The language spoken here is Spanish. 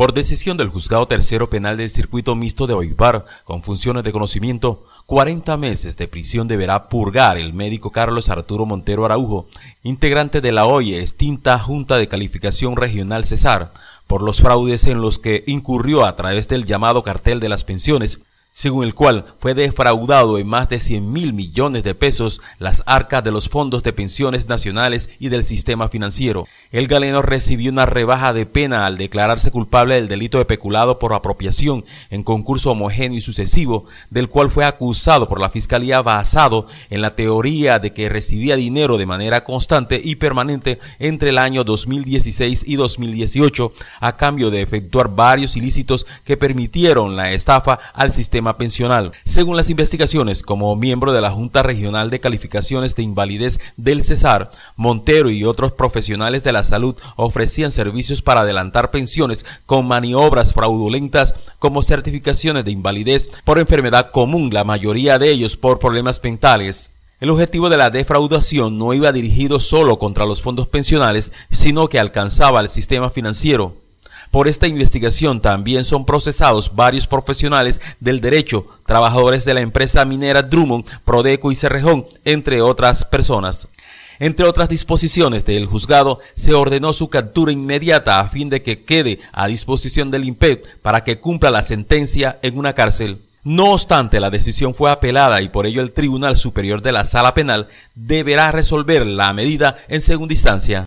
Por decisión del Juzgado Tercero Penal del Circuito Mixto de Oipar, con funciones de conocimiento, 40 meses de prisión deberá purgar el médico Carlos Arturo Montero Araujo, integrante de la hoy extinta Junta de Calificación Regional Cesar, por los fraudes en los que incurrió a través del llamado cartel de las pensiones según el cual fue defraudado en más de 100 mil millones de pesos las arcas de los fondos de pensiones nacionales y del sistema financiero. El galeno recibió una rebaja de pena al declararse culpable del delito de peculado por apropiación en concurso homogéneo y sucesivo, del cual fue acusado por la Fiscalía basado en la teoría de que recibía dinero de manera constante y permanente entre el año 2016 y 2018 a cambio de efectuar varios ilícitos que permitieron la estafa al sistema pensional. Según las investigaciones, como miembro de la Junta Regional de Calificaciones de Invalidez del Cesar, Montero y otros profesionales de la salud ofrecían servicios para adelantar pensiones con maniobras fraudulentas como certificaciones de invalidez por enfermedad común, la mayoría de ellos por problemas mentales. El objetivo de la defraudación no iba dirigido solo contra los fondos pensionales, sino que alcanzaba al sistema financiero. Por esta investigación también son procesados varios profesionales del derecho, trabajadores de la empresa minera Drummond, Prodeco y Cerrejón, entre otras personas. Entre otras disposiciones del juzgado, se ordenó su captura inmediata a fin de que quede a disposición del IMPED para que cumpla la sentencia en una cárcel. No obstante, la decisión fue apelada y por ello el Tribunal Superior de la Sala Penal deberá resolver la medida en segunda instancia.